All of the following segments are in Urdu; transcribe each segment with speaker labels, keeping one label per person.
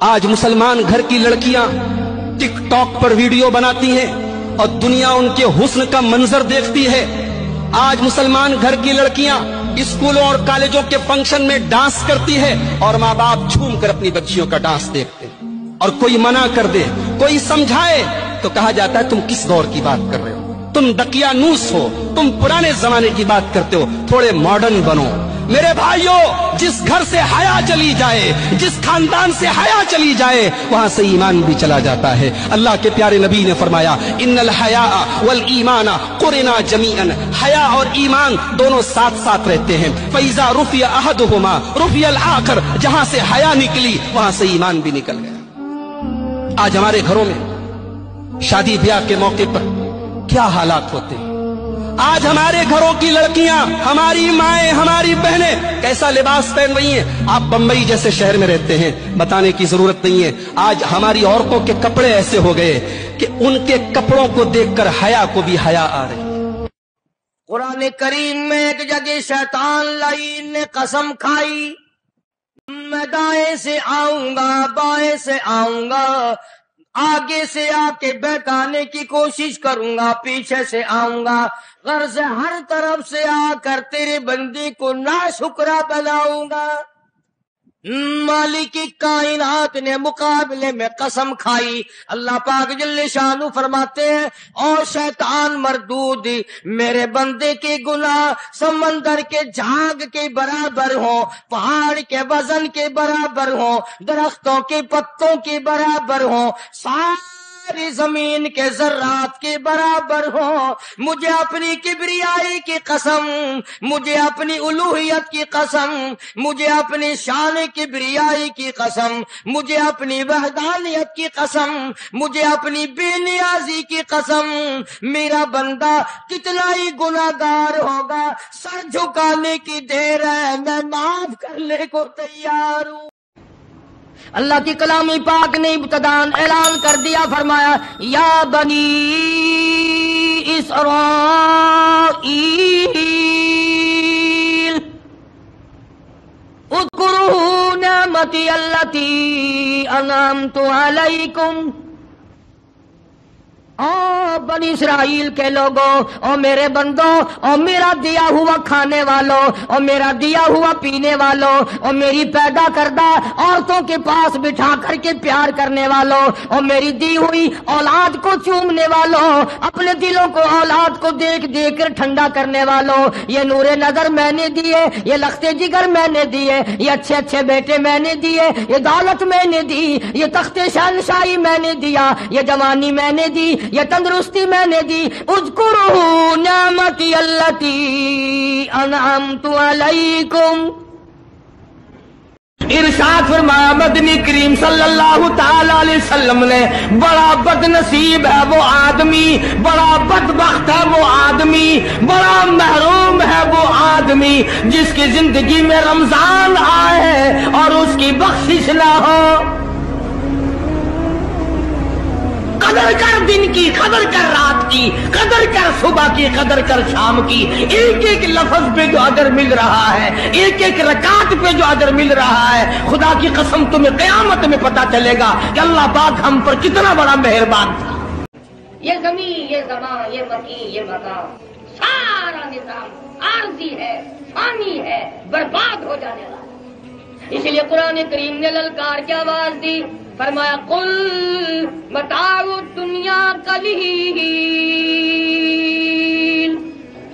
Speaker 1: آج مسلمان گھر کی لڑکیاں ٹک ٹاک پر ویڈیو بناتی ہیں اور دنیا ان کے حسن کا منظر دیکھتی ہے۔ آج مسلمان گھر کی لڑکیاں اسکولوں اور کالجوں کے فنکشن میں ڈانس کرتی ہے اور ماں باپ جھوم کر اپنی بچیوں کا ڈانس دیکھتے ہیں۔ اور کوئی منع کر دے، کوئی سمجھائے تو کہا جاتا ہے تم کس دور کی بات کر رہے ہو؟ تم دقیانوس ہو، تم پرانے زمانے کی بات کرتے ہو، تھوڑے ماڈرن بنو۔ میرے بھائیوں جس گھر سے حیا چلی جائے، جس خاندان سے حیا چلی جائے، وہاں سے ایمان بھی چلا جاتا ہے۔ اللہ کے پیارے نبی نے فرمایا، ان الحیا والایمان قرنا جميعا حیا اور ایمان دونوں ساتھ ساتھ رہتے ہیں۔ فیضا رفیع احدهما رفیع الاخر جہاں سے حیا نکلی، وہاں سے ایمان بھی نکل گیا۔ آج ہمارے گھروں میں شادی بیاہ کے موقع پر کیا حالات ہوتے ہیں؟ آج ہمارے گھروں کی لڑکیاں، ہماری مائیں، ہماری بہنیں کیسا لباس پہن رہی ہیں؟ آپ بمبئی جیسے شہر میں رہتے ہیں، بتانے کی ضرورت نہیں ہے۔ آج ہماری عورتوں کے کپڑے ایسے ہو گئے کہ ان کے کپڑوں کو دیکھ کر حیا کو بھی حیا آ رہی۔
Speaker 2: قرآن کریم میں ایک جگہ شیطان لعین نے قسم کھائی۔ میں دائیں سے آؤں گا، بائیں سے آؤں گا۔ آگے سے آ کے بہکانے کی کوشش کروں گا، پیچھے سے آؤں گا۔ غرض ہر طرف سے آ کر تیرے بندی کو نہ شکرا بناؤں گا۔ مالک کی کائنات نے مقابلے میں قسم کھائی۔ اللہ پاک جل شانو فرماتے ہیں اور شیطان مردود، میرے بندے کے گناہ سمندر کے جھاگ کے برابر ہوں، پہاڑ کے وزن کے برابر ہوں، درختوں کے پتوں کے برابر ہوں۔ ساری زمین کے ذرات کے برابر ہوں۔ مجھے اپنی کبریائی کی قسم، مجھے اپنی الوحیت کی قسم، مجھے اپنی شان کبریائی کی قسم، مجھے اپنی وحدانیت کی قسم، مجھے اپنی بے نیازی کی قسم۔ میرا بندہ کتنا ہی گناگار ہوگا، سر جھکانے کی دیر ہے، میں معاف کرنے کو تیار ہوں۔ اللہ کی کلامی پاک نے ابتدان اعلان کر دیا، فرمایا، یا بنی اسرائیل، اذکروا نعمتی اللتی انعمت علیکم او بنی اسرائیل کے لوگوں، او میرے بندوں، او میرا دیا ہوا کھانے والوں، او میرا دیا ہوا پینے والوں، او میری پیدا کردہ عورتوں کے پاس بٹھا کر کے پیار کرنے والوں، او میری دی ہوئی اولاد کو چومنے والوں، اپنے دلوں کو اولاد کو دیکھ دیکھ کر ٹھنڈا کرنے والوں۔ یہ نور نظر میں نے دیے یہ لختے جگر میں نے دیے یہ اچھے اچھے بیٹے میں نے دیے یہ دولت میں نے دی، یہ تخت شہنشاہی میں نے دیا، یہ جوانی میں نے دی یہ تندرستی میں نے دی اذکروا نعمتی اللتی انعمت علیکم۔ ارشاد فرمایا، مدنی کریم صلی اللہ تعالی علیہ وسلم نے، بڑا بد نصیب ہے وہ آدمی، بڑا بدبخت ہے وہ آدمی، بڑا محروم ہے وہ آدمی، جس کی زندگی میں رمضان آئے اور اس کی بخشش نہ ہو۔ قدر کر دن کی، قدر کر رات کی، قدر کر صبح کی، قدر کر شام کی۔ ایک ایک لفظ پہ جو اجر مل رہا ہے، ایک ایک رکعت پہ جو اجر مل رہا ہے، خدا کی قسم تمہیں قیامت میں پتا چلے گا کہ اللہ پاک ہم پر کتنا بڑا مہربان۔ تھا
Speaker 3: یہ زمین، یہ زمان، یہ مکی، یہ مقام، سارا نظام عارضی ہے، فانی ہے، برباد ہو جانے والا۔ اس لیے قرآن کریم نے للکار کی آواز دی۔ فرمایا کل بتاؤ دنیا کلی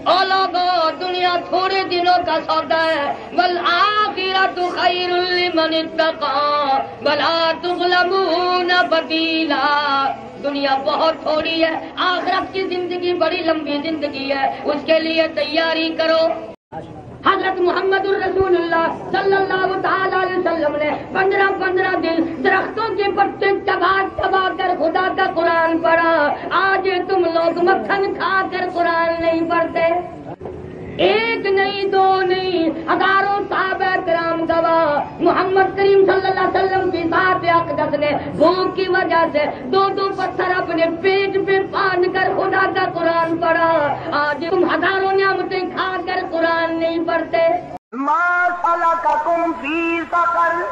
Speaker 3: او لوگو، دنیا تھوڑے دنوں کا سودا ہے۔ بل آخرت خیر لمن اتقا۔ بلا تظلمون بدیلا۔ دنیا بہت تھوڑی ہے۔ آخرت کی زندگی بڑی لمبی زندگی ہے۔ اس کے لیے تیاری کرو۔ محمد الرسول اللہ صلی اللہ تعالی علیہ وسلم نے پندرہ پندرہ دن درختوں کے پتے چبا چبا کر خدا کا قرآن پڑھا۔ آج تم لوگ مکھن کھا کر قرآن نہیں پڑھتے۔ ایک نہیں، دو نہیں، ہزاروں صحابہ کرام گواہ۔ محمد کریم صلی اللہ علیہ وسلم کی ذات اقدس نے بھوک کی وجہ سے دو دو پتھر اپنے پیٹ پہ پان کر خدا کا قرآن پڑھا۔ آج تم ہزاروں نعمتیں کھا کر قرآن نہیں پڑھتے۔
Speaker 2: ماں کا تم فی سکر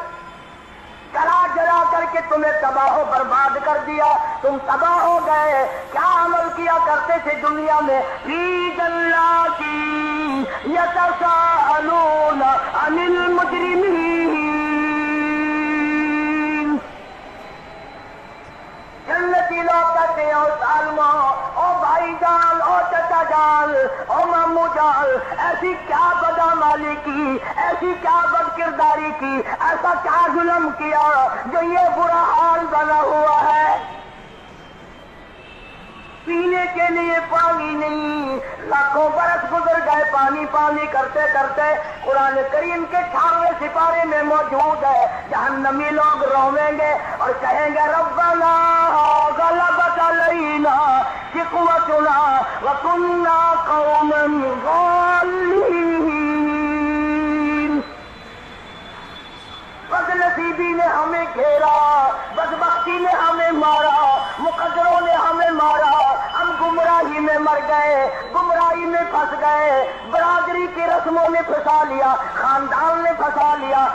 Speaker 2: جلا جلا کر کے تمہیں تباہ و برباد کر دیا۔ تم تباہ ہو گئے۔ کیا عمل کیا کرتے تھے دنیا میں؟ فی اللہ کی یتساءلون عن المجرمین۔ کی، ایسی کیا بد کرداری کی، ایسا کیا ظلم کیا جو یہ برا حال بنا ہوا ہے؟ پینے کے لیے پانی نہیں، لاکھوں برس گزر گئے پانی پانی کرتے کرتے قرآن کریم کے ٹھارویں سپارے میں موجود ہے۔ جہنمی لوگ رویں گے اور کہیں گے، ربنا غلبت علینا شقوتنا وکننا قوما غالین نے گھیرا بدبختی نے ہمیں مارا، مقدروں نے ہمیں مارا۔ ہم گمراہی میں مر گئے، گمراہی میں پھنس گئے۔ برادری کی رسموں نے پھنسا لیا، خاندان نے پھنسا لیا۔